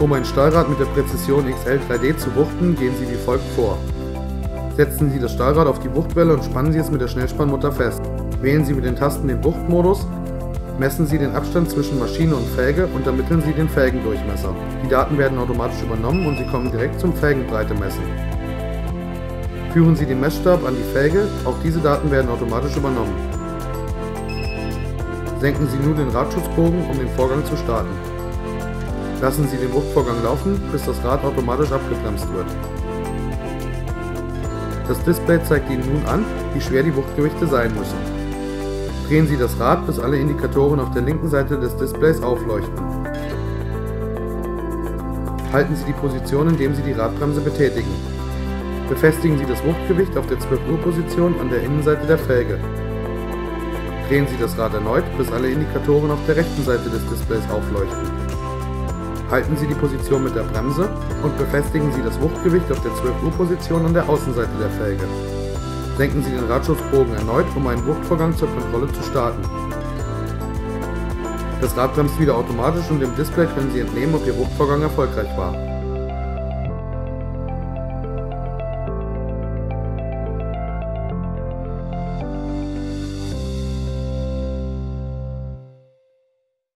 Um ein Stahlrad mit der Präzision XL 3D zu wuchten, gehen Sie wie folgt vor. Setzen Sie das Stahlrad auf die Wuchtwelle und spannen Sie es mit der Schnellspannmutter fest. Wählen Sie mit den Tasten den Wuchtmodus, messen Sie den Abstand zwischen Maschine und Felge und ermitteln Sie den Felgendurchmesser. Die Daten werden automatisch übernommen und Sie kommen direkt zum Felgenbreite messen. Führen Sie den Messstab an die Felge, auch diese Daten werden automatisch übernommen. Senken Sie nun den Radschutzbogen, um den Vorgang zu starten. Lassen Sie den Wuchtvorgang laufen, bis das Rad automatisch abgebremst wird. Das Display zeigt Ihnen nun an, wie schwer die Wuchtgewichte sein müssen. Drehen Sie das Rad, bis alle Indikatoren auf der linken Seite des Displays aufleuchten. Halten Sie die Position, indem Sie die Radbremse betätigen. Befestigen Sie das Wuchtgewicht auf der 12 Uhr Position an der Innenseite der Felge. Drehen Sie das Rad erneut, bis alle Indikatoren auf der rechten Seite des Displays aufleuchten. Halten Sie die Position mit der Bremse und befestigen Sie das Wuchtgewicht auf der 12 Uhr Position an der Außenseite der Felge. Senken Sie den Radschutzbogen erneut, um einen Wuchtvorgang zur Kontrolle zu starten. Das Rad bremst wieder automatisch und im Display können Sie entnehmen, ob Ihr Wuchtvorgang erfolgreich war.